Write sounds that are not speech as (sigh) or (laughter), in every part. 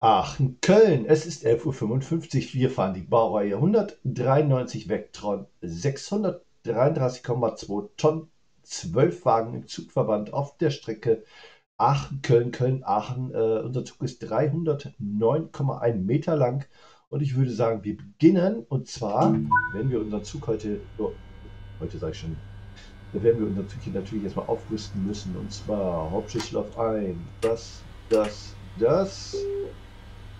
Aachen, Köln. Es ist 11.55 Uhr. Wir fahren die Baureihe 193 Vectron 633,2 Tonnen, 12 Wagen im Zugverband auf der Strecke Aachen, Köln, Köln, Aachen. Äh, unser Zug ist 309,1 Meter lang. Und ich würde sagen, wir beginnen. Und zwar, wenn wir unseren Zug heute, oh, heute sage ich schon, da werden wir unseren Zug hier natürlich erstmal aufrüsten müssen. Und zwar Hauptschlüssel auf ein, das, das, das.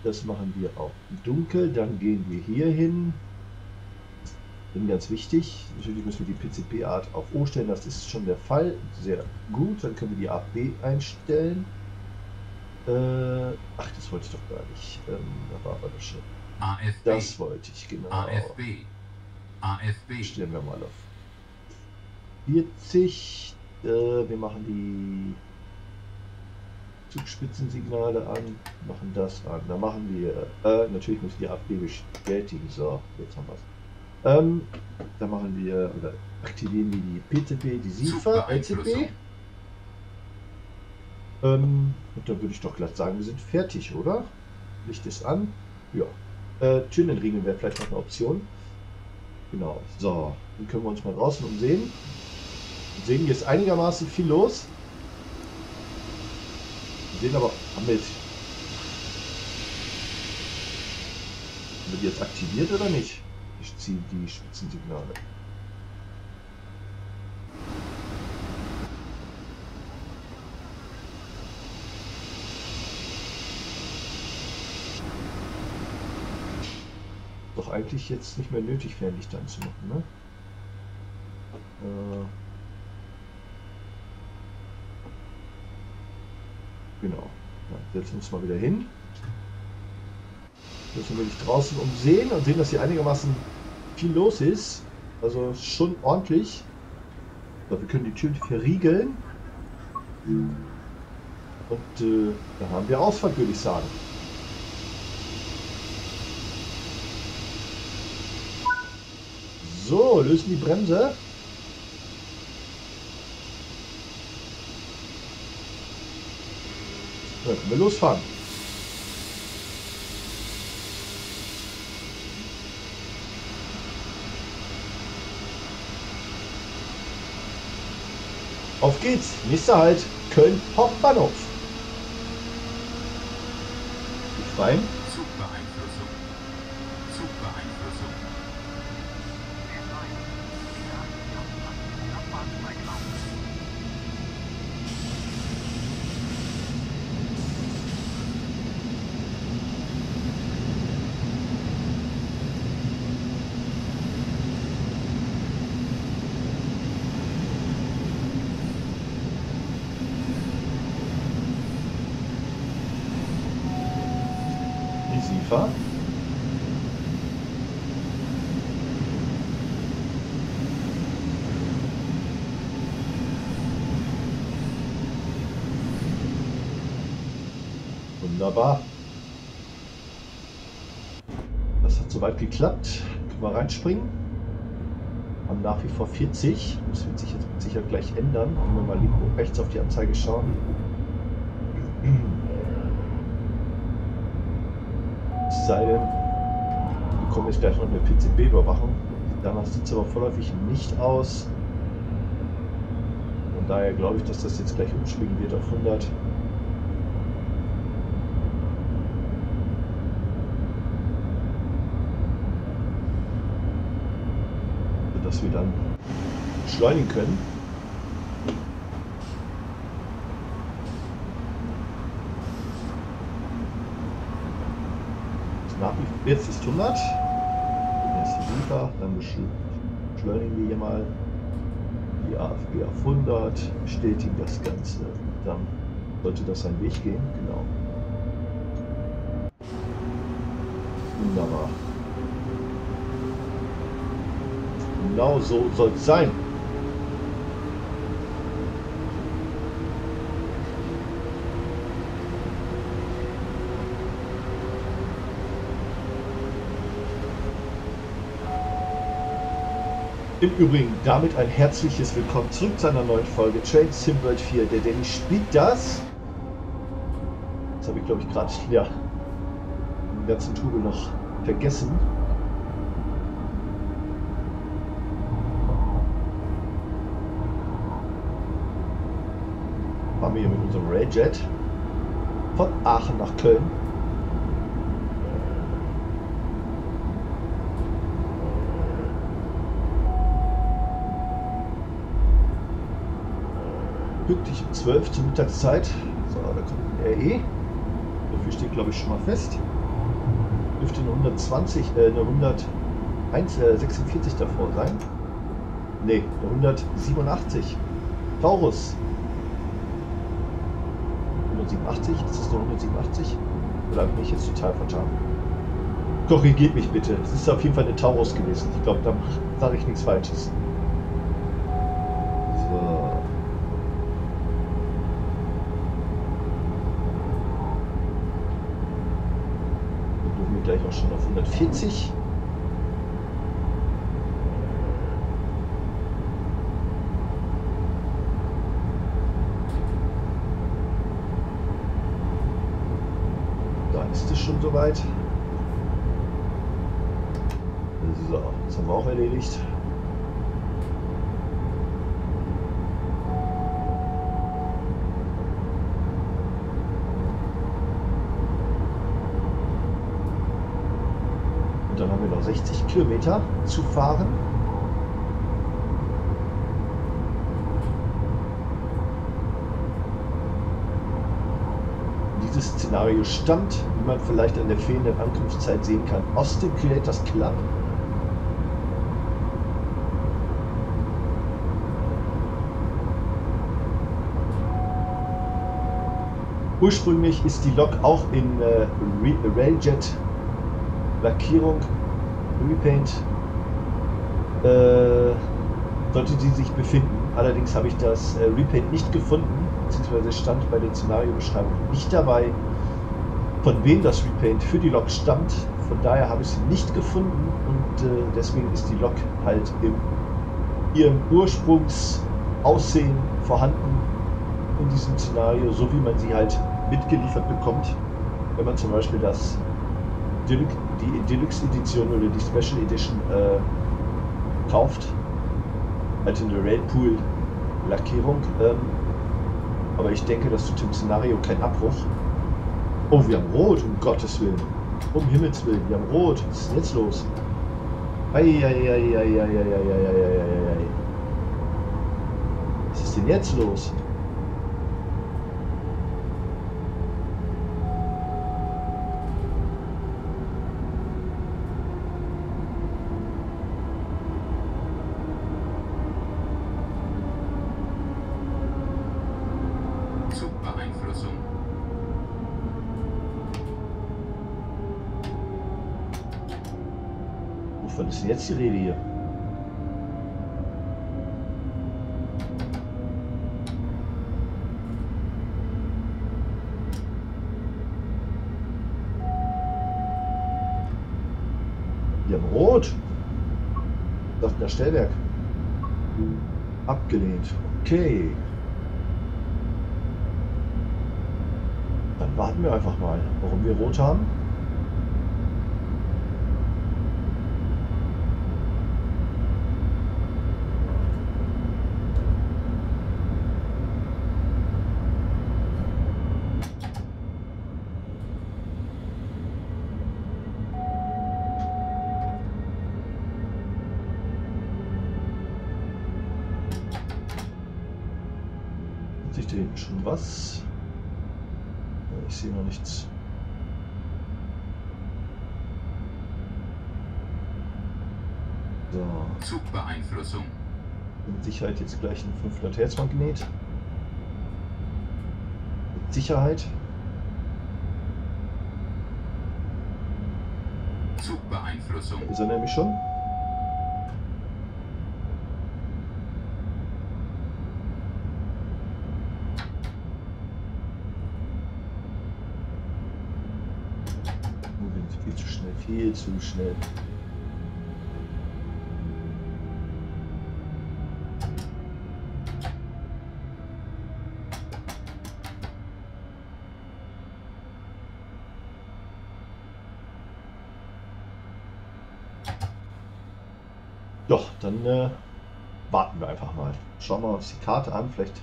Das machen wir auch dunkel. Dann gehen wir hier hin. Bin ganz wichtig. Natürlich müssen wir die PCP-Art auf O stellen. Das ist schon der Fall. Sehr gut. Dann können wir die AFB einstellen. Äh, ach, das wollte ich doch gar nicht. Ähm, da war aber das schon. AFB. Das wollte ich, genau. AFB. AFB. Stellen wir mal auf 40. Äh, wir machen die Zugspitzensignale an, machen das an. Da machen wir, äh, natürlich muss die AfD bestätigen. So, jetzt haben wir es. Ähm, da machen wir, oder aktivieren wir die PCP, die SIFA, LCP. Ähm, und dann würde ich doch glatt sagen, wir sind fertig, oder? Licht ist an. Ja. Äh, Türenriegeln wäre vielleicht noch eine Option. Genau. So, dann können wir uns mal draußen umsehen. Wir sehen, hier ist einigermaßen viel los sehen aber, haben wir jetzt. Haben wir die jetzt aktiviert oder nicht? Ich ziehe die Spitzensignale. Doch eigentlich jetzt nicht mehr nötig, Fernlicht anzumachen, ne? Äh Genau. Ja, setzen uns mal wieder hin. Müssen wir dich draußen umsehen und sehen, dass hier einigermaßen viel los ist. Also schon ordentlich. So, wir können die Türen verriegeln. Und äh, da haben wir Ausfahrt, würde ich sagen. So, lösen die Bremse. Dann können wir losfahren. Auf geht's. Nächster Halt. Köln Hauptbahnhof. Rein. Fahrt. Wunderbar. Das hat soweit geklappt. Können wir reinspringen. Haben nach wie vor 40. Das wird sich jetzt mit Sicherheit gleich ändern. Wenn wir mal links und rechts auf die Anzeige schauen. sei denn, wir bekommen jetzt gleich noch eine PCB-Überwachung. Danach sieht es aber vorläufig nicht aus. Von daher glaube ich, dass das jetzt gleich umschwingen wird auf 100. Dass wir dann beschleunigen können. Jetzt ist 100. Nächste Liefer. Dann beschleunigen wir hier mal die AFB auf 100. Bestätigen das Ganze. Dann sollte das seinen Weg gehen. Genau. Wunderbar. Genau so soll es sein. Im Übrigen damit ein herzliches Willkommen zurück zu einer neuen Folge Train Sim World 4. Der Danny spielt das. Das habe ich glaube ich gerade, ja, ganzen Trubel noch vergessen. Unserem Railjet von Aachen nach Köln. Pünktlich um 12 zur Mittagszeit. So, da kommt ein RE. Dafür steht, glaube ich, schon mal fest. Dürfte eine 120, äh, eine 146 äh, davor sein. Ne, eine 187. Taurus. 187? Ist das eine 187? Oder bin ich jetzt total vertan? Korrigiert mich bitte. Es ist auf jeden Fall eine Taurus gewesen. Ich glaube, da sage ich nichts Falsches. gleich auch schon auf 140. Da ist es schon soweit. So, erledigt. dann haben wir noch 60 Kilometer zu fahren. Dieses Szenario stammt, wie man vielleicht an der fehlenden Ankunftszeit sehen kann, aus dem Creators Club. Ursprünglich ist die Lok auch in äh, Railjet Lackierung, Repaint, äh, sollte sie sich befinden. Allerdings habe ich das äh, Repaint nicht gefunden, beziehungsweise stand bei der Szenariobeschreibung nicht dabei, von wem das Repaint für die Lok stammt. Von daher habe ich sie nicht gefunden und äh, deswegen ist die Lok halt in ihrem Ursprungsaussehen vorhanden in diesem Szenario, so wie man sie halt mitgeliefert bekommt, wenn man zum Beispiel das die Deluxe Edition oder die Special Edition äh, kauft. Halt in der Railpool Lackierung. Ähm, aber ich denke, das tut dem Szenario keinen Abbruch. Oh, wir haben Rot, um Gottes Willen. Um Himmels Willen, wir haben Rot. Was ist denn jetzt los? Was ist denn jetzt los? Wovon ist denn jetzt die Rede hier? Wir haben Rot. Sagt der Stellwerk. Abgelehnt. Okay. Dann warten wir einfach mal, warum wir Rot haben. Ich sehe noch nichts. So. Zugbeeinflussung. Mit Sicherheit jetzt gleich ein 500 Hertz Magnet. Mit Sicherheit. Zugbeeinflussung. Ist er nämlich schon? viel zu schnell. Doch, dann äh, warten wir einfach mal. Schauen wir uns die Karte an. Vielleicht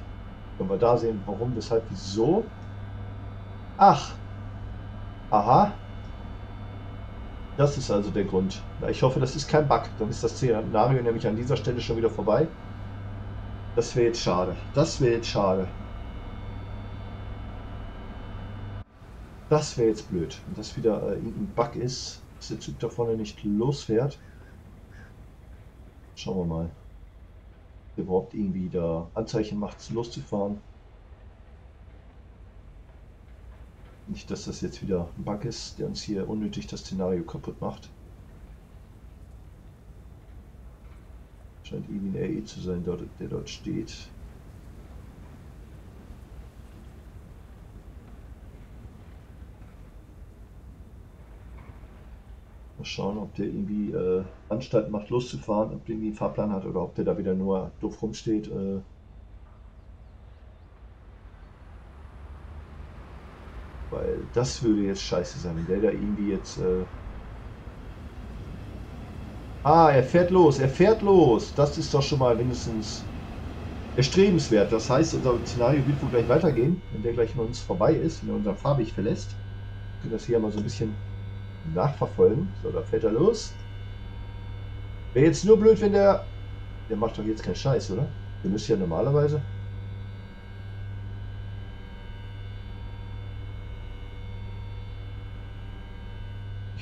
können wir da sehen, warum, weshalb, wieso. Ach. Aha. Das ist also der Grund. Ich hoffe, das ist kein Bug. Dann ist das Szenario nämlich an dieser Stelle schon wieder vorbei. Das wäre jetzt schade. Das wäre jetzt schade. Das wäre jetzt blöd. Wenn das wieder äh, irgendein Bug ist, dass der Zug da vorne nicht losfährt. Schauen wir mal. Überhaupt irgendwie da Anzeichen macht, loszufahren. Nicht, dass das jetzt wieder ein Bug ist, der uns hier unnötig das Szenario kaputt macht. Scheint irgendwie ein RE zu sein, der dort steht. Mal schauen, ob der irgendwie äh, Anstalt macht, loszufahren, ob der irgendwie einen Fahrplan hat oder ob der da wieder nur doof rumsteht. Äh. Weil das würde jetzt scheiße sein, wenn der da irgendwie jetzt... Äh ah, er fährt los, er fährt los. Das ist doch schon mal mindestens erstrebenswert. Das heißt, unser Szenario wird wohl gleich weitergehen, wenn der gleich an uns vorbei ist, wenn er unser Farbig verlässt. Wir können das hier mal so ein bisschen nachverfolgen. So, da fährt er los. Wäre jetzt nur blöd, wenn der... Der macht doch jetzt keinen Scheiß, oder? Der müsste ja normalerweise...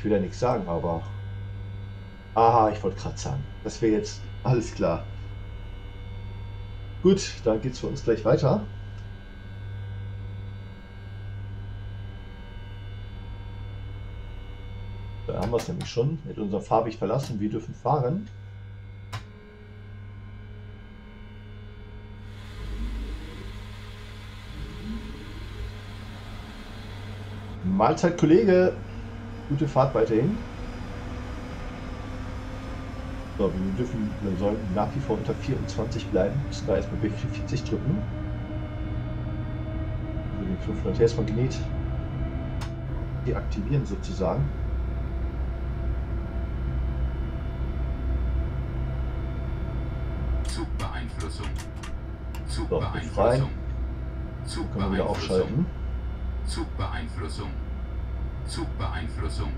will ja nichts sagen, aber... Aha, ich wollte gerade sagen. Das wäre jetzt alles klar. Gut, dann geht es für uns gleich weiter. Da haben wir es nämlich schon. Mit unser farbig verlassen. Wir dürfen fahren. Mahlzeit, Kollege. Gute Fahrt weiterhin. So, wir dürfen, wir sollten nach wie vor unter 24 bleiben. Müssen da erstmal B40 drücken. Also den 500 Hertz Magnet deaktivieren sozusagen. Zugbeeinflussung. Zugbeeinflussung. So, können wir wieder aufschalten. Zugbeeinflussung. Zugbeeinflussung.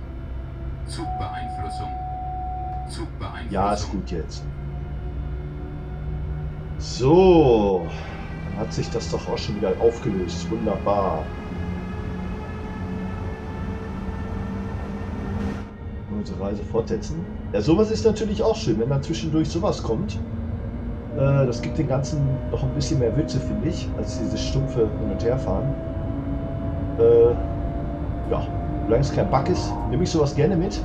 Zugbeeinflussung. Zugbeeinflussung. Ja, ist gut jetzt. So, dann hat sich das doch auch schon wieder aufgelöst. Wunderbar. Unsere Reise fortsetzen. Ja, sowas ist natürlich auch schön, wenn dann zwischendurch sowas kommt. Äh, das gibt den Ganzen noch ein bisschen mehr Witze, finde ich, als dieses stumpfe Hin- und Herfahren. Äh, ja, solange es kein Bug ist, nehme ich sowas gerne mit.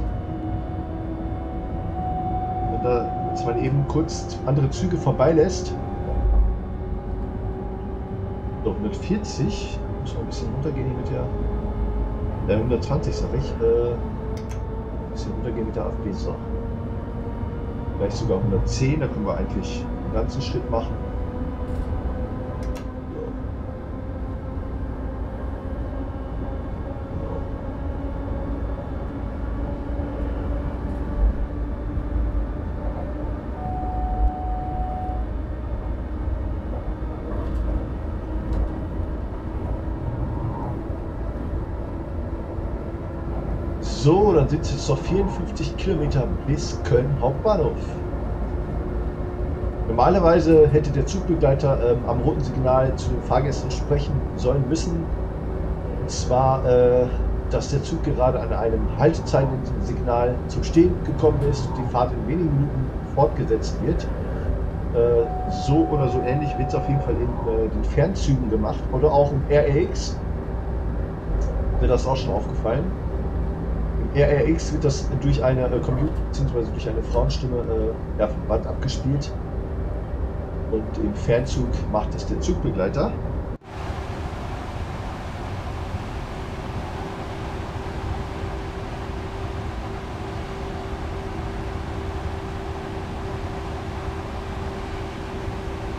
Wenn da, dass man eben kurz andere Züge vorbeilässt. So, 140. Muss man ein bisschen runtergehen hier mit der. Äh, 120 sag ich. Äh, ein bisschen runtergehen mit der AFB. So. Vielleicht sogar 110, da können wir eigentlich ganzen Schritt machen. So, dann sind es noch 54 Kilometer bis Köln Hauptbahnhof. Normalerweise hätte der Zugbegleiter ähm, am roten Signal zu den Fahrgästen sprechen sollen müssen. Und zwar, äh, dass der Zug gerade an einem Haltezeichen-Signal zum Stehen gekommen ist und die Fahrt in wenigen Minuten fortgesetzt wird. Äh, so oder so ähnlich wird es auf jeden Fall in äh, den Fernzügen gemacht oder auch im RRX. Wird das auch schon aufgefallen. RRX wird das durch eine äh, Computer bzw. durch eine Frauenstimme äh, ja, vom Band abgespielt. Und im Fernzug macht es der Zugbegleiter.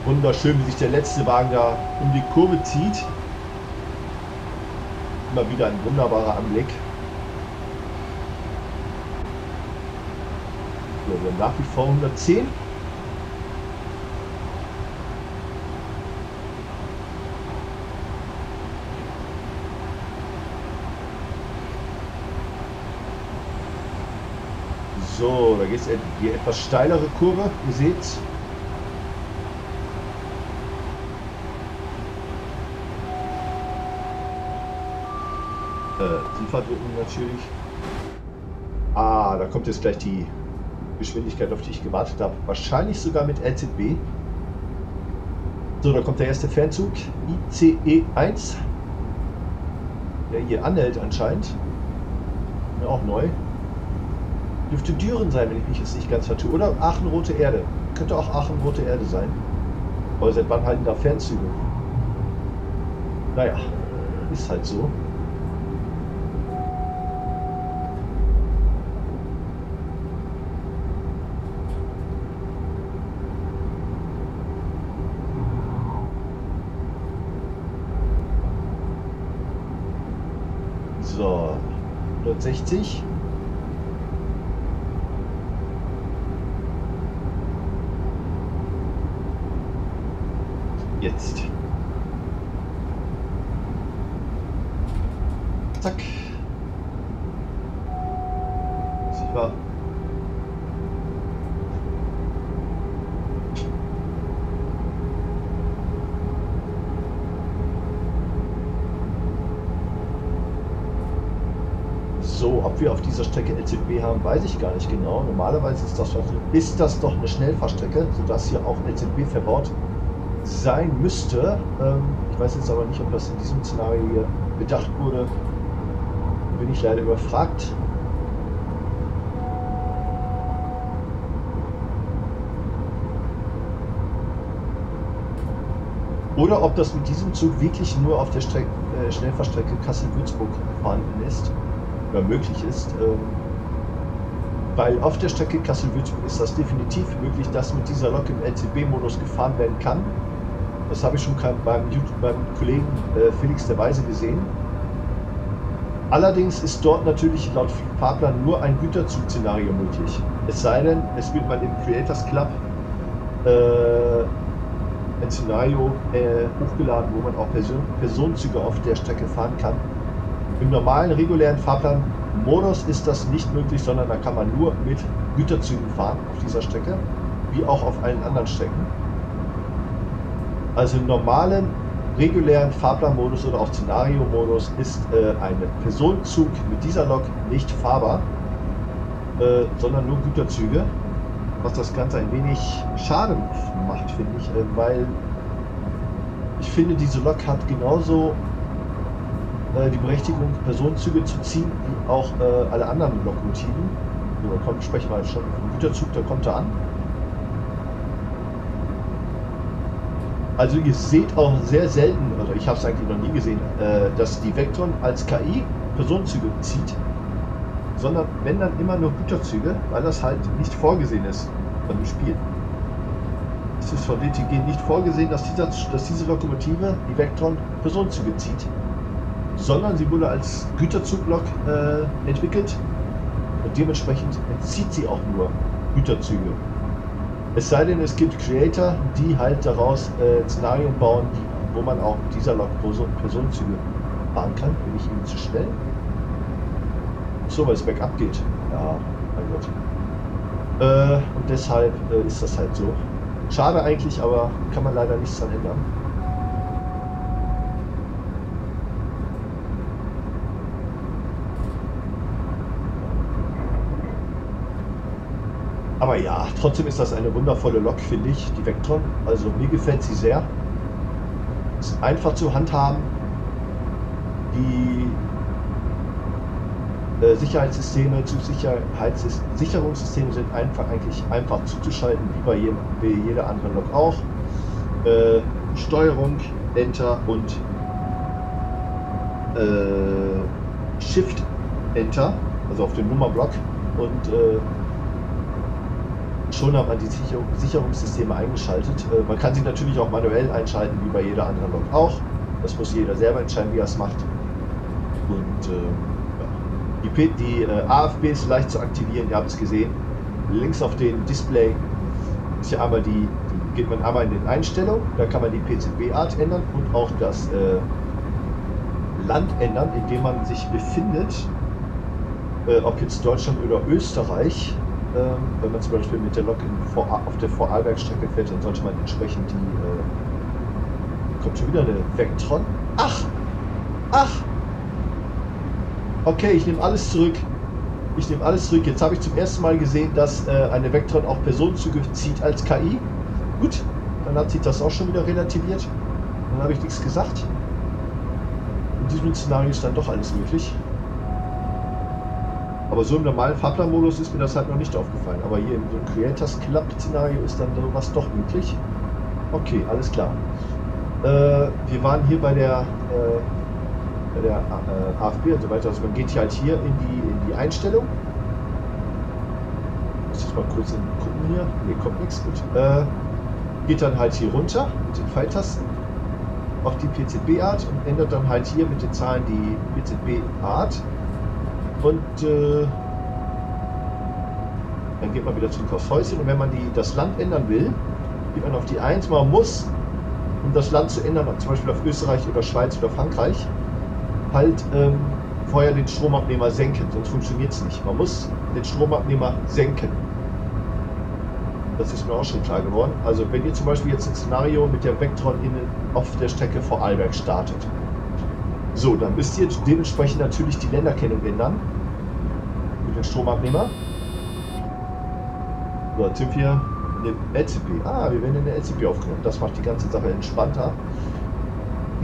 Wunderschön, wie sich der letzte Wagen da um die Kurve zieht. Immer wieder ein wunderbarer Anblick. Wir haben nach wie vor 110. So, da geht es die etwas steilere Kurve. Ihr seht. Äh, Zufahrt natürlich. Ah, da kommt jetzt gleich die Geschwindigkeit, auf die ich gewartet habe. Wahrscheinlich sogar mit LZB. So, da kommt der erste Fernzug. ICE 1. Der hier anhält anscheinend. Ja, auch neu. Dürfte Düren sein, wenn ich mich jetzt nicht ganz vertue. Oder Aachen Rote Erde. Könnte auch Aachen Rote Erde sein. Aber seit wann halten da Fernzüge? Naja, ist halt. So, 160. Jetzt. Zack. Super. So, ob wir auf dieser Strecke LZB haben, weiß ich gar nicht genau. Normalerweise ist das, ist das doch eine Schnellfahrstrecke, sodass hier auch LZB verbaut sein müsste. Ähm, ich weiß jetzt aber nicht, ob das in diesem Szenario hier bedacht wurde. Bin ich leider überfragt. Oder ob das mit diesem Zug wirklich nur auf der Streck äh, Schnellfahrstrecke Kassel-Würzburg vorhanden ist oder möglich ist. Ähm, weil auf der Strecke Kassel-Würzburg ist das definitiv möglich, dass mit dieser Lok im LCB-Modus gefahren werden kann. Das habe ich schon beim, beim Kollegen äh, Felix der Weise gesehen. Allerdings ist dort natürlich laut Fahrplan nur ein Güterzug-Szenario möglich. Es sei denn, es wird mal im Creators Club äh, ein Szenario äh, hochgeladen, wo man auch Person Personenzüge auf der Strecke fahren kann. Im normalen, regulären Fahrplan-Modus ist das nicht möglich, sondern da kann man nur mit Güterzügen fahren auf dieser Strecke, wie auch auf allen anderen Strecken. Also im normalen, regulären Fahrplanmodus oder auch Szenario-Modus ist äh, ein Personenzug mit dieser Lok nicht fahrbar, äh, sondern nur Güterzüge, was das Ganze ein wenig schade macht, finde ich, äh, weil ich finde, diese Lok hat genauso die Berechtigung, Personenzüge zu ziehen, wie auch äh, alle anderen Lokomotiven. So, da kommt, sprechen wir schon vom Güterzug, der kommt da an. Also ihr seht auch sehr selten, oder ich habe es eigentlich noch nie gesehen, äh, dass die Vectron als KI Personenzüge zieht, sondern wenn dann immer nur Güterzüge, weil das halt nicht vorgesehen ist von dem Spiel. Es ist von DTG nicht vorgesehen, dass, dieser, dass diese Lokomotive, die Vectron, Personenzüge zieht, sondern sie wurde als Güterzuglok äh, entwickelt und dementsprechend entzieht sie auch nur Güterzüge. Es sei denn, es gibt Creator, die halt daraus äh, Szenarien bauen, die, wo man auch mit dieser Lok Personenzüge fahren kann. Bin ich Ihnen zu schnell? So, weil es bergab geht. Ja, mein Gott. Äh, und deshalb äh, ist das halt so. Schade eigentlich, aber kann man leider nichts dran ändern. Aber ja, trotzdem ist das eine wundervolle Lok, finde ich, die Vectron. Also mir gefällt sie sehr. Ist einfach zu handhaben. Die äh, Sicherheitssysteme, Zugsicherungssysteme sind einfach eigentlich einfach zuzuschalten, wie bei, jedem, wie jeder anderen Lok auch. Äh, Steuerung, Enter und äh, Shift Enter, also auf den Nummerblock und äh, schon hat man die Sicherungssysteme eingeschaltet. Äh, man kann sie natürlich auch manuell einschalten, wie bei jeder anderen Lok auch. Das muss jeder selber entscheiden, wie er es macht. Und äh, ja. die, die äh, AFB ist leicht zu aktivieren, ihr habt es gesehen. links auf dem Display ist ja einmal die, die geht man einmal in den Einstellungen, da kann man die PCB-Art ändern und auch das äh, Land ändern, in dem man sich befindet, äh, ob jetzt Deutschland oder Österreich. Ähm, wenn man zum Beispiel mit der Lok Vor auf der Vorarlbergstrecke fährt, dann sollte man entsprechend die. Äh, kommt schon wieder eine Vectron. Ach! Ach! Okay, ich nehme alles zurück. Ich nehme alles zurück. Jetzt habe ich zum ersten Mal gesehen, dass äh, eine Vectron auch Personenzüge zieht als KI. Gut, dann hat sich das auch schon wieder relativiert. Dann habe ich nichts gesagt. In diesem Szenario ist dann doch alles möglich. Aber so im normalen Fahrplanmodus ist mir das halt noch nicht aufgefallen. Aber hier im so Creators Club Szenario ist dann sowas doch möglich. Okay, alles klar. Äh, wir waren hier bei der, äh, bei der äh, AFB und so weiter. Also man geht hier halt hier in die, in die Einstellung. Muss ich mal kurz gucken hier. Hier kommt nichts. Gut. Äh, geht dann halt hier runter mit den Pfeiltasten auf die PCB-Art und ändert dann halt hier mit den Zahlen die PCB-Art und äh, dann geht man wieder zum Kaufhäuschen und wenn man die, das Land ändern will, geht man auf die 1. Man muss, um das Land zu ändern, zum Beispiel auf Österreich oder Schweiz oder Frankreich, halt ähm, vorher den Stromabnehmer senken, sonst funktioniert es nicht. Man muss den Stromabnehmer senken. Das ist mir auch schon klar geworden. Also wenn ihr zum Beispiel jetzt ein Szenario mit der Vectron innen auf der Strecke vor Alberg startet, so, dann müsst ihr dementsprechend natürlich die Länderkennung ändern. Mit dem Stromabnehmer. So, wir in dem LCP. Ah, wir werden in der LCP aufgenommen. Das macht die ganze Sache entspannter. (coughs)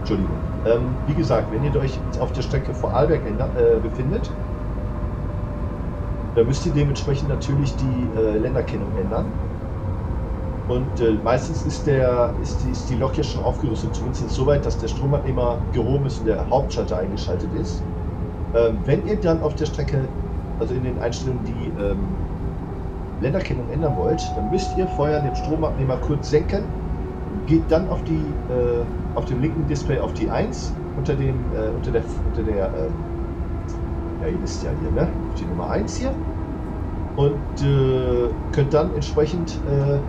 Entschuldigung. Ähm, wie gesagt, wenn ihr euch auf der Strecke vor Alberg äh, befindet, dann müsst ihr dementsprechend natürlich die äh, Länderkennung ändern. Und äh, meistens ist, der, ist, die, ist die Lok ja schon aufgerüstet, zumindest so weit, dass der Stromabnehmer gehoben ist und der Hauptschalter eingeschaltet ist. Ähm, wenn ihr dann auf der Strecke, also in den Einstellungen, die ähm, Länderkennung ändern wollt, dann müsst ihr vorher den Stromabnehmer kurz senken, geht dann auf, die, äh, auf dem linken Display auf die 1 unter, dem, äh, unter der, unter der äh, ja ihr wisst ja hier, ne? auf die Nummer 1 hier und äh, könnt dann entsprechend äh,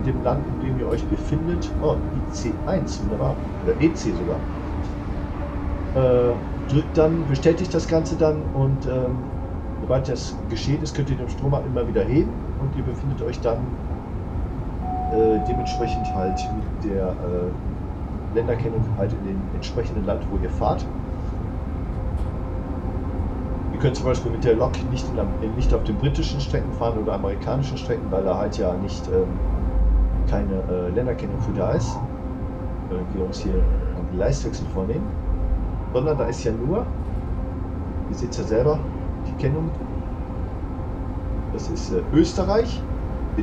in dem Land, in dem ihr euch befindet, oh, IC1, wunderbar, oder EC sogar, äh, drückt dann, bestätigt das Ganze dann und ähm, sobald das geschehen ist, könnt ihr den Strom immer wieder heben und ihr befindet euch dann äh, dementsprechend halt mit der äh, Länderkennung halt in dem entsprechenden Land, wo ihr fahrt. Ihr könnt zum Beispiel mit der Lok nicht, in, nicht auf den britischen Strecken fahren oder amerikanischen Strecken, weil da halt ja nicht ähm, keine äh, Länderkennung für da ist, wenn wir uns hier einen Gleiswechsel vornehmen, sondern da ist ja nur, ihr seht ja selber, die Kennung, das ist äh, Österreich,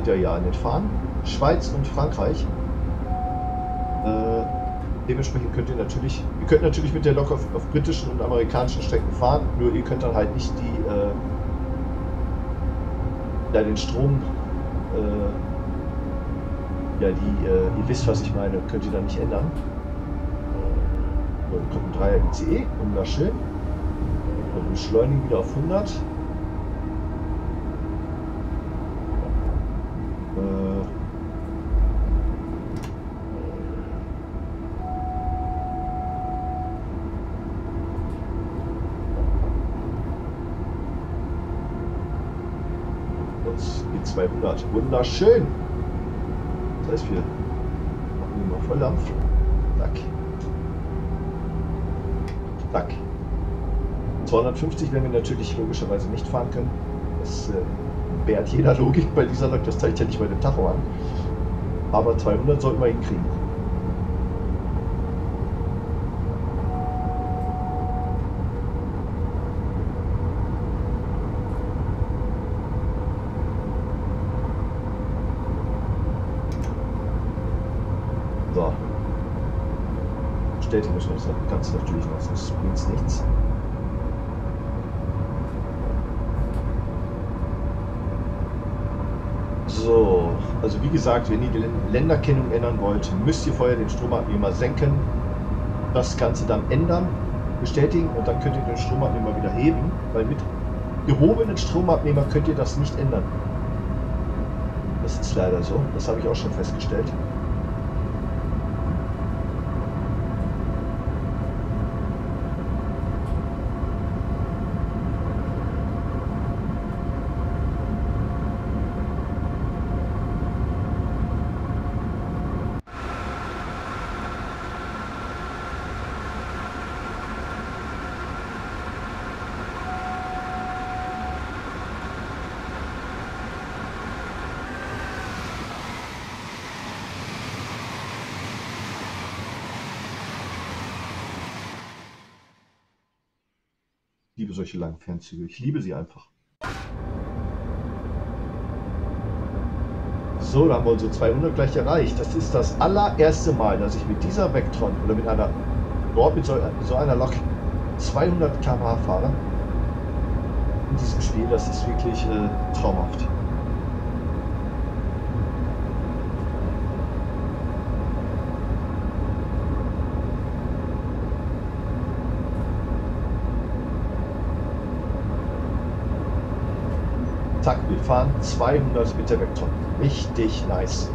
ihr ja an den Fahnen, Schweiz und Frankreich. Äh, dementsprechend könnt ihr natürlich, ihr könnt natürlich mit der Lok auf, auf, britischen und amerikanischen Strecken fahren, nur ihr könnt dann halt nicht die, äh, ja, den Strom äh, ja, die, äh, ihr wisst, was ich meine, könnt ihr da nicht ändern. So, kommt ein 3er ICE, wunderschön. Und beschleunigen wieder auf 100. Äh, Jetzt geht 200. Wunderschön. Das heißt, wir machen mal Volldampf. Zack. Zack. 250 werden wir natürlich logischerweise nicht fahren können. Das äh, bärt jeder Logik bei dieser Lok. Das zeigt ja nicht mal den Tacho an. Aber 200 sollten wir hinkriegen. Das kannst du natürlich noch, sonst bringt es nichts. So, also wie gesagt, wenn ihr die Länderkennung ändern wollt, müsst ihr vorher den Stromabnehmer senken, das Ganze dann ändern, bestätigen und dann könnt ihr den Stromabnehmer wieder heben, weil mit gehobenen Stromabnehmer könnt ihr das nicht ändern. Das ist leider so. Das habe ich auch schon festgestellt. Solche langen Fernzüge. Ich liebe sie einfach. So, da haben wir unsere 200 gleich erreicht. Das ist das allererste Mal, dass ich mit dieser Vectron oder mit einer, dort mit so, so einer Lok 200 km/h fahre. In diesem Spiel, das ist wirklich äh, traumhaft. Zack, wir fahren 200 mit Vectron. Richtig nice.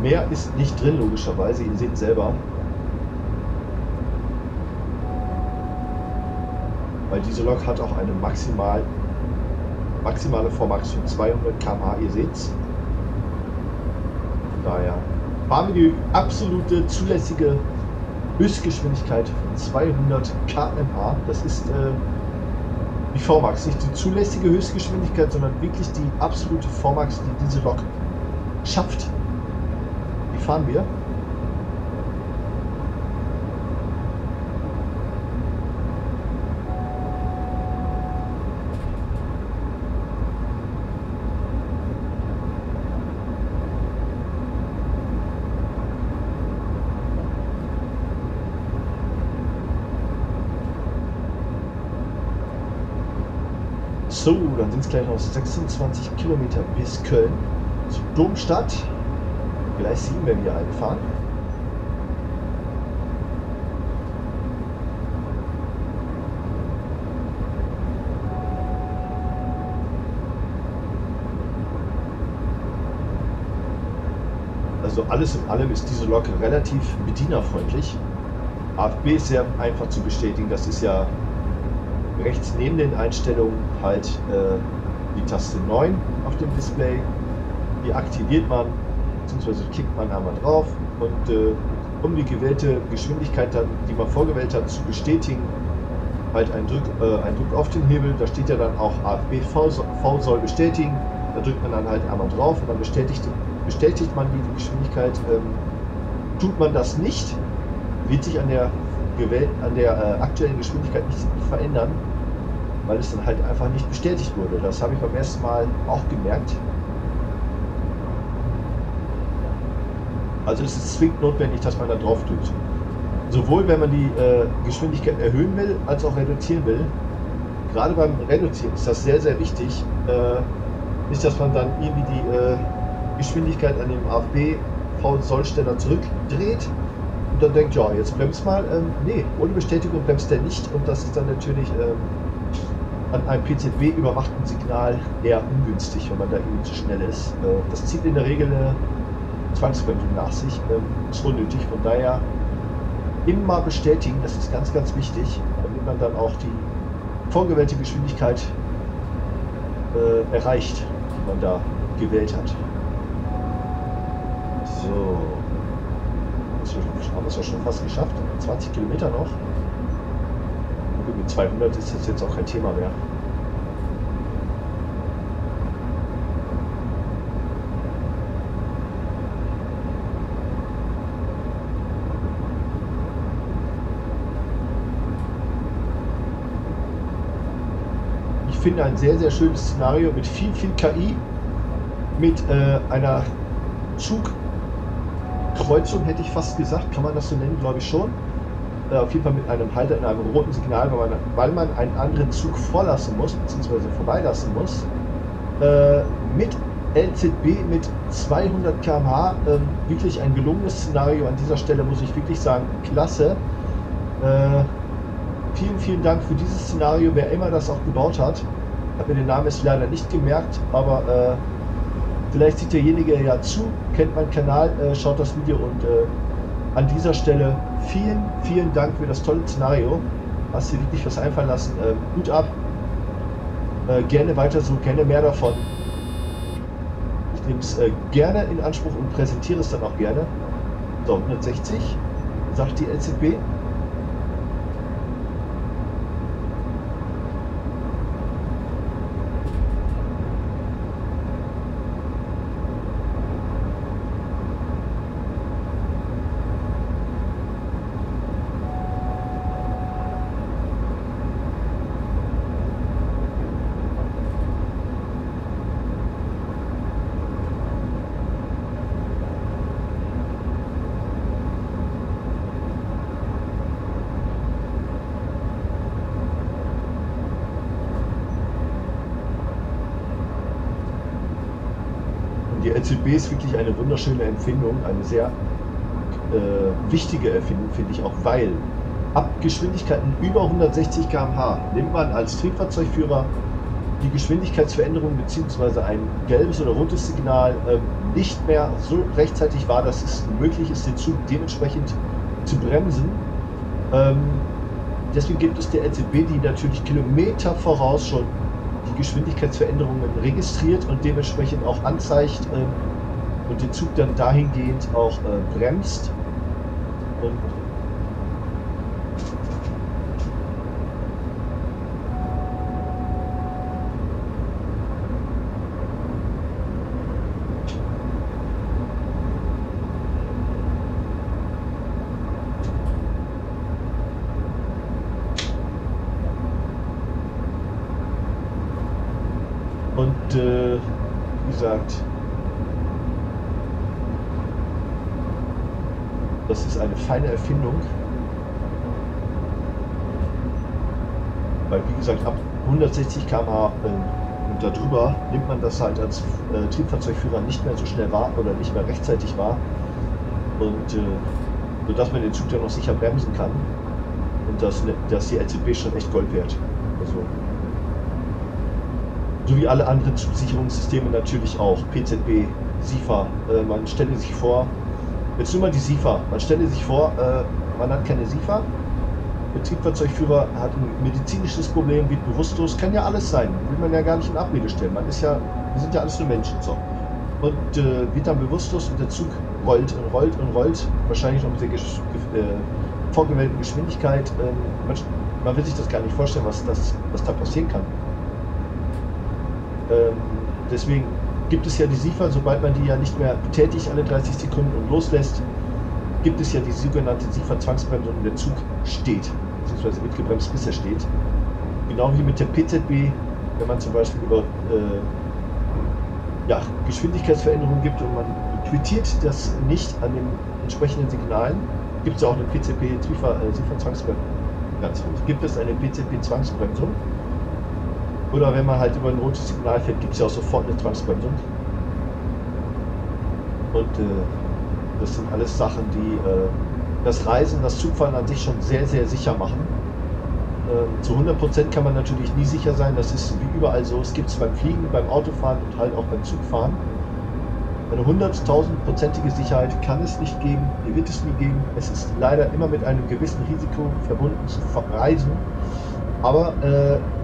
Mehr ist nicht drin, logischerweise. Ihr seht selber. Weil diese Lok hat auch eine maximal, maximale Vormax von 200 km/h. Ihr seht's. Daher fahren wir die absolute zulässige Höchstgeschwindigkeit von 200 km/h. Das ist äh, die Vormax, nicht die zulässige Höchstgeschwindigkeit, sondern wirklich die absolute Vormax, die diese Lok schafft. Wie fahren wir? So, dann sind es gleich noch 26 Kilometer bis Köln zur Domstadt. Gleich 7 werden wir einfahren. Also alles in allem ist diese Lok relativ bedienerfreundlich. AFB ist sehr einfach zu bestätigen. Das ist ja rechts neben den Einstellungen halt äh, die Taste 9 auf dem Display. Die aktiviert man, beziehungsweise klickt man einmal drauf und äh, um die gewählte Geschwindigkeit, dann, die man vorgewählt hat, zu bestätigen, halt ein Druck, äh, Druck auf den Hebel. Da steht ja dann auch AFB V, v soll bestätigen. Da drückt man dann halt einmal drauf und dann bestätigt, bestätigt man die Geschwindigkeit. Ähm, tut man das nicht, wird sich an der, an der äh, aktuellen Geschwindigkeit nichts verändern weil es dann halt einfach nicht bestätigt wurde. Das habe ich beim ersten Mal auch gemerkt. Also ist es zwingend notwendig, dass man da drauf tut. Sowohl wenn man die äh, Geschwindigkeit erhöhen will, als auch reduzieren will. Gerade beim Reduzieren ist das sehr, sehr wichtig. Äh, nicht, dass man dann irgendwie die äh, Geschwindigkeit an dem AFB-V-Sollsteller zurückdreht und dann denkt, ja, jetzt bremst mal. Ähm, nee, ohne Bestätigung bremst der nicht und das ist dann natürlich ähm, an einem PZB überwachten Signal eher ungünstig, wenn man da irgendwie zu schnell ist. Äh, das zieht in der Regel eine Zwangsbremsung nach sich, ähm, ist unnötig. Von daher immer bestätigen, das ist ganz, ganz wichtig, damit man dann auch die vorgewählte Geschwindigkeit äh, erreicht, die man da gewählt hat. So. Haben wir es ja schon fast geschafft. 20 Kilometer noch mit 200 ist das jetzt auch kein Thema mehr. Ich finde ein sehr, sehr schönes Szenario mit viel, viel KI, mit äh, einer Zugkreuzung, hätte ich fast gesagt, kann man das so nennen, glaube ich schon auf jeden Fall mit einem Halter in einem roten Signal, weil man, weil man einen anderen Zug vorlassen muss, beziehungsweise vorbeilassen muss, äh, mit LZB mit 200 km/h. Ähm, wirklich ein gelungenes Szenario an dieser Stelle, muss ich wirklich sagen. Klasse. Äh, vielen, vielen Dank für dieses Szenario, wer immer das auch gebaut hat. Habe mir den Namen jetzt leider nicht gemerkt, aber äh, vielleicht sieht derjenige ja zu, kennt meinen Kanal, äh, schaut das Video und äh, an dieser Stelle vielen, vielen Dank für das tolle Szenario. Hast dir wirklich was einfallen lassen. Äh, gut ab. Äh, gerne weiter so, gerne mehr davon. Ich nehme es äh, gerne in Anspruch und präsentiere es dann auch gerne. So, 160, sagt die LZB. LZB ist wirklich eine wunderschöne Empfindung, eine sehr äh, wichtige Erfindung, finde ich auch, weil ab Geschwindigkeiten über 160 km/h nimmt man als Triebfahrzeugführer die Geschwindigkeitsveränderung bzw. ein gelbes oder rotes Signal äh, nicht mehr so rechtzeitig wahr, dass es möglich ist, den Zug dementsprechend zu bremsen. Ähm, deswegen gibt es der LZB, die natürlich Kilometer voraus schon die Geschwindigkeitsveränderungen registriert und dementsprechend auch anzeigt äh, und den Zug dann dahingehend auch äh, bremst. Und äh, wie gesagt, das ist eine feine Erfindung. Weil, wie gesagt, ab 160 km/h äh, und darüber nimmt man das halt als äh, Triebfahrzeugführer nicht mehr so schnell wahr oder nicht mehr rechtzeitig wahr. Und äh, sodass man den Zug dann noch sicher bremsen kann. Und dass, dass die LCB schon echt Gold wert. Also so wie alle anderen Zugsicherungssysteme natürlich auch. PZB, SIFA. Äh, man stelle sich vor, jetzt nur mal die SIFA. Man stelle sich vor, äh, man hat keine SIFA. Der Triebfahrzeugführer hat ein medizinisches Problem, wird bewusstlos. Kann ja alles sein. Will man ja gar nicht in Abrede stellen. Man ist ja, wir sind ja alles nur Menschen. So. Und äh, wird dann bewusstlos und der Zug rollt und rollt und rollt. Wahrscheinlich noch mit der äh, vorgewählten Geschwindigkeit. Ähm, man, man will sich das gar nicht vorstellen, was, das, was da passieren kann. Ähm, deswegen gibt es ja die SIFA, sobald man die ja nicht mehr betätigt alle 30 Sekunden und loslässt, gibt es ja die sogenannte SIFA-Zwangsbremsung und der Zug steht, beziehungsweise wird gebremst, bis er steht. Genau wie mit der PZB, wenn man zum Beispiel über äh, ja, Geschwindigkeitsveränderungen gibt und man quittiert das nicht an den entsprechenden Signalen, gibt es auch eine PZB-SIFA-Zwangsbremsung. Äh, Ganz gut. Gibt es eine PZB-Zwangsbremsung? Oder wenn man halt über ein rotes Signal fährt, gibt es ja auch sofort eine Zwangsbremsung. Und äh, das sind alles Sachen, die äh, das Reisen, das Zugfahren an sich schon sehr, sehr sicher machen. Ähm, zu 100% kann man natürlich nie sicher sein, das ist wie überall so. Es gibt es beim Fliegen, beim Autofahren und halt auch beim Zugfahren. Eine 100.000-prozentige Sicherheit kann es nicht geben, die wird es nie geben. Es ist leider immer mit einem gewissen Risiko verbunden zu reisen. Aber äh,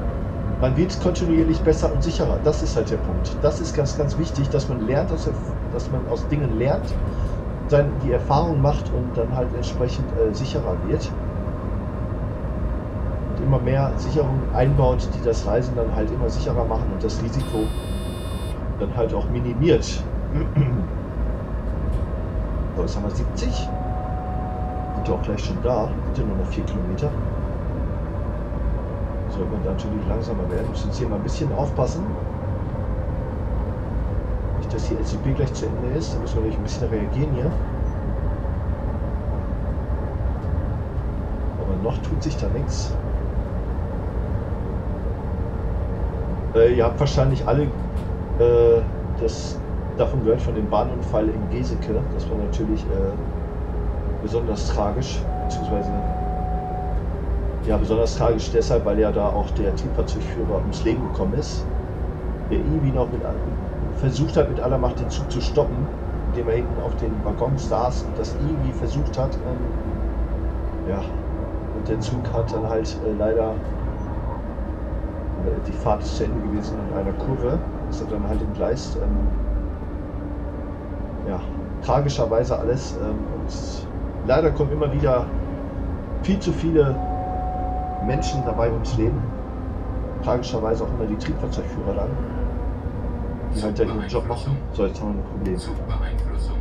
man wird kontinuierlich besser und sicherer. Das ist halt der Punkt. Das ist ganz, ganz wichtig, dass man lernt, dass, dass man aus Dingen lernt, dann die Erfahrung macht und dann halt entsprechend äh, sicherer wird. Und immer mehr Sicherungen einbaut, die das Reisen dann halt immer sicherer machen und das Risiko dann halt auch minimiert. so, jetzt haben wir 70. Sind ja auch gleich schon da. Sind ja nur noch 4 Kilometer sollte man natürlich langsamer werden. Müssen jetzt hier mal ein bisschen aufpassen. Nicht, dass die LCP gleich zu Ende ist. Da müssen wir gleich ein bisschen reagieren hier. Aber noch tut sich da nichts. Äh, ihr habt wahrscheinlich alle äh, das davon gehört, von dem Bahnunfall in Geseke. Das war natürlich äh, besonders tragisch, beziehungsweise ja, besonders tragisch deshalb, weil ja da auch der Triebfahrzeugführer ums Leben gekommen ist, der irgendwie noch mit, versucht hat, mit aller Macht den Zug zu stoppen, indem er hinten auf den Waggon saß und das irgendwie versucht hat. Ähm, ja, und der Zug hat dann halt äh, leider, äh, die Fahrt ist zu Ende gewesen in einer Kurve, ist er dann halt entgleist. Ähm, ja, tragischerweise alles. Ähm, und leider kommen immer wieder viel zu viele Menschen dabei ums Leben. Tragischerweise auch immer die Triebfahrzeugführer dann, die halt ja ihren Job machen. So, jetzt haben wir ein Problem. Zugbeeinflussung.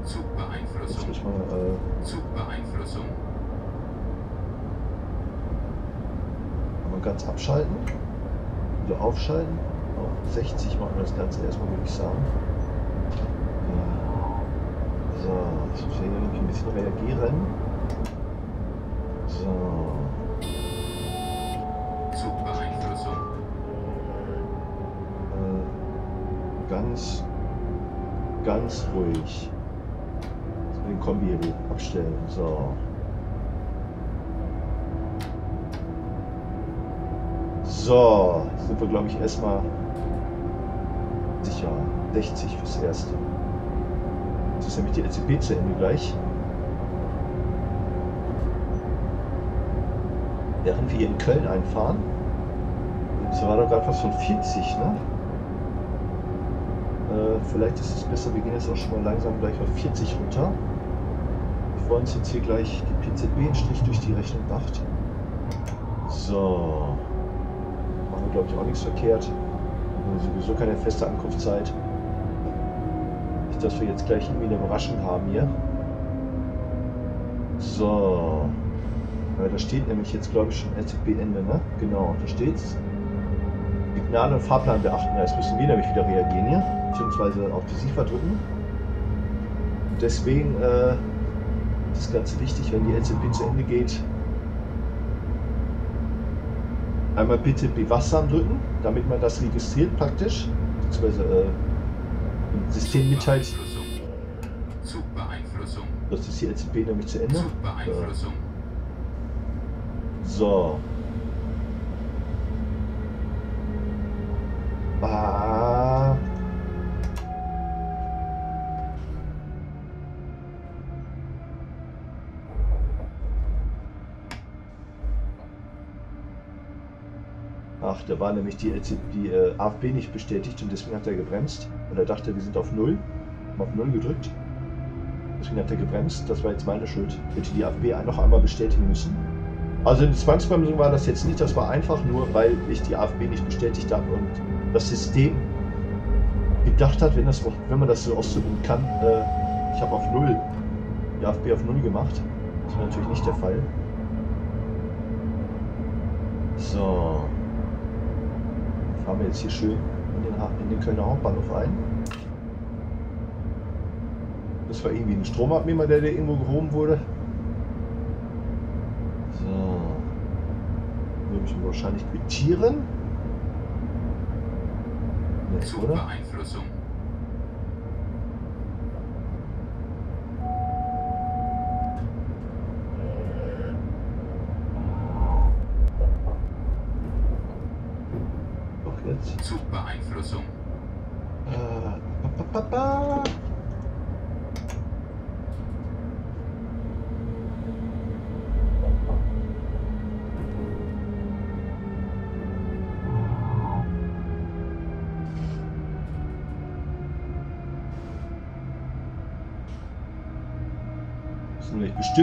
Jetzt Zugbeeinflussung. muss man, äh, Zugbeeinflussung. mal ganz abschalten. Wieder aufschalten. Auf 60 machen wir das Ganze erstmal, würde ich sagen. Ja. So, jetzt muss ich hier ein bisschen reagieren. So. Ganz ruhig. Den Kombihebel abstellen. So. So, sind wir glaube ich erstmal sicher 60 fürs erste. Jetzt ist nämlich die LCP zu Ende gleich. Während wir hier in Köln einfahren, das war doch gerade was von 40, ne? Vielleicht ist es besser, wir gehen jetzt auch schon mal langsam gleich auf 40 runter. Bevor uns jetzt hier gleich die PZB einen Strich durch die Rechnung macht. So. Machen wir glaube ich auch nichts verkehrt. Wir haben sowieso keine feste Ankunftszeit. Nicht, dass wir jetzt gleich irgendwie eine Überraschung haben hier. So. Ja, da steht nämlich jetzt glaube ich schon LZB-Ende, ne? Genau, da steht's. Signale und Fahrplan beachten. Ja, jetzt müssen wir nämlich wieder reagieren hier, beziehungsweise auf die SIFA drücken. Deswegen äh, ist es ganz wichtig, wenn die LZB zu Ende geht, einmal bitte bewachsam drücken, damit man das registriert praktisch, beziehungsweise äh, im System mitteilt, dass ist die LZB nämlich zu Ende. Zugbeeinflussung. So. Da war nämlich die, LC die äh, AFB nicht bestätigt und deswegen hat er gebremst. Und er dachte, wir sind auf Null. Haben auf Null gedrückt. Deswegen hat er gebremst. Das war jetzt meine Schuld. Hätte die AFB noch einmal bestätigen müssen. Also in Zwangsbremsung war das jetzt nicht, das war einfach nur, weil ich die AFB nicht bestätigt habe und das System gedacht hat, wenn, das, wenn man das so ausdrücken kann, äh, ich habe auf Null, die AFB auf Null gemacht. Das war natürlich nicht der Fall. So. Fahren wir jetzt hier schön in den, in den Kölner Hauptbahnhof ein. Das war irgendwie ein Stromabnehmer, der da irgendwo gehoben wurde. So. Würde ich wahrscheinlich quittieren. Nee, oder? Zugbeeinflussung.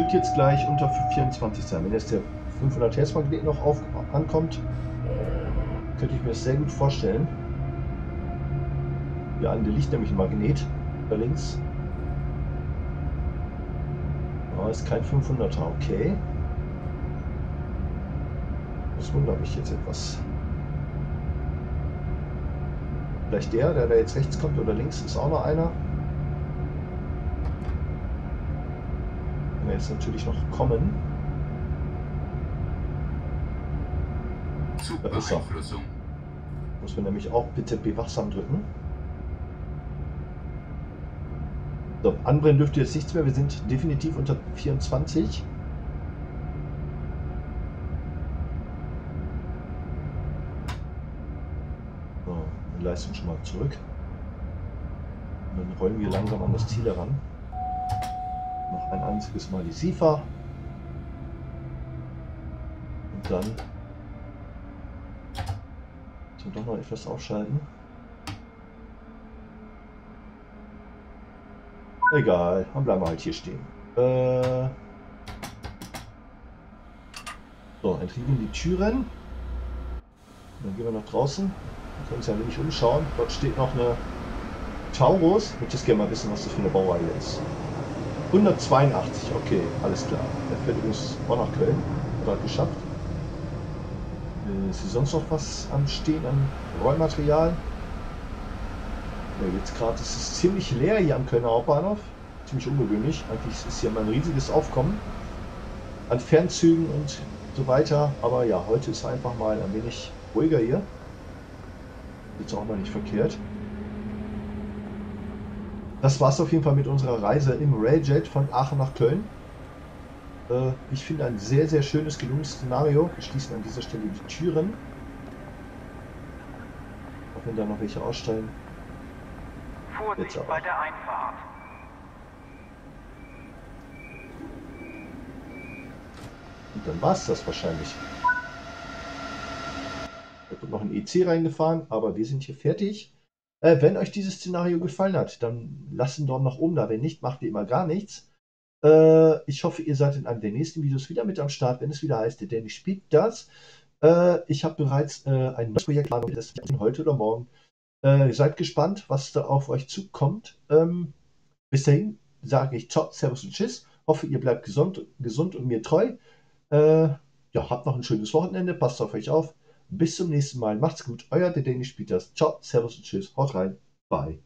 Bestimmt jetzt gleich unter 24 sein. Wenn jetzt der 500 Hertz Magnet noch auf, ankommt, könnte ich mir das sehr gut vorstellen. Ja, an der liegt nämlich ein Magnet da links. Oh, ist kein 500er, okay. Das wundert mich jetzt etwas. Vielleicht der, der da jetzt rechts kommt oder links, ist auch noch einer. Kann jetzt natürlich noch kommen. ist er. Zugbeeinflussung. Muss man nämlich auch bitte bewachsam drücken. So, anbrennen dürfte jetzt nichts mehr. Wir sind definitiv unter 24. So, die Leistung schon mal zurück. Und dann rollen wir langsam an das Ziel heran. Noch ein einziges Mal die SIFA. Und dann wir doch noch etwas aufschalten. Egal, dann bleiben wir halt hier stehen. Äh so, entriegeln die Türen. Dann gehen wir nach draußen. Wir können uns ja ein wenig umschauen. Dort steht noch eine Taurus. Ich möchte gerne mal wissen, was das für eine Baureihe ist. 182, okay, alles klar. Der fährt übrigens auch nach Köln. Hat er geschafft. Äh, ist hier sonst noch was am Stehen an Rollmaterial? Ja, jetzt gerade ist es ziemlich leer hier am Kölner Hauptbahnhof. Ziemlich ungewöhnlich. Eigentlich ist hier mal ein riesiges Aufkommen an Fernzügen und so weiter. Aber ja, heute ist einfach mal ein wenig ruhiger hier. Ist auch mal nicht verkehrt. Das war es auf jeden Fall mit unserer Reise im Railjet von Aachen nach Köln. Äh, ich finde ein sehr, sehr schönes, gelungenes Szenario. Wir schließen an dieser Stelle die Türen. Auch wenn da noch welche aussteigen. Vorsicht bei der Einfahrt. Und dann war es das wahrscheinlich. Da wird noch ein EC reingefahren, aber wir sind hier fertig. Äh, wenn euch dieses Szenario gefallen hat, dann lasst einen Daumen nach oben da. Wenn nicht, macht ihr immer gar nichts. Äh, ich hoffe, ihr seid in einem der nächsten Videos wieder mit am Start, wenn es wieder heißt, der Danny spielt das. Äh, ich habe bereits äh, ein neues Projekt, das heute oder morgen. Äh, seid gespannt, was da auf euch zukommt. Ähm, bis dahin sage ich Ciao, Servus und Tschüss. Hoffe, ihr bleibt gesund, gesund und mir treu. Äh, ja, habt noch ein schönes Wochenende. Passt auf euch auf. Bis zum nächsten Mal. Macht's gut. Euer der Danish Peters. Ciao, Servus und Tschüss. Haut rein. Bye.